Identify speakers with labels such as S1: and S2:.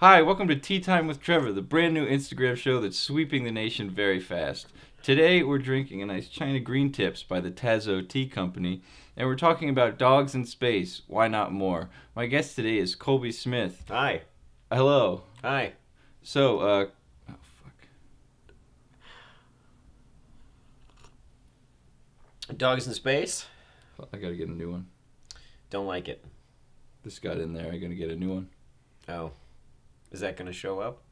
S1: Hi, welcome to Tea Time with Trevor, the brand new Instagram show that's sweeping the nation very fast. Today we're drinking a nice China Green Tips by the Tazo Tea Company, and we're talking about dogs in space. Why not more? My guest today is Colby Smith.
S2: Hi.
S1: Hello.
S2: Hi.
S1: So, uh, oh fuck.
S2: Dogs in space?
S1: I gotta get a new one.
S2: Don't like it.
S1: This got in there. I gotta get a new one.
S2: Oh. Is that going to show up?